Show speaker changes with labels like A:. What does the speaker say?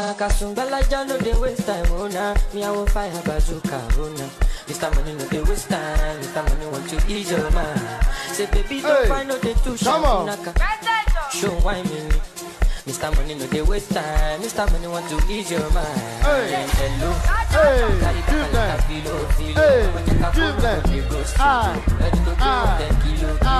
A: Kasumbala John no they waste time, oh nah. Me fire bazooka, oh nah. Mr. Money no they waste time. Mr. Money want to ease your mind. Say baby don't
B: hey.
A: find no they too sharp, naka. Show why me. Mr. Money no they waste time. Mr. Money want to ease your mind.
B: Hey,
A: hello.
B: Hey, give them. Hey, give them. Ah, ah, ah.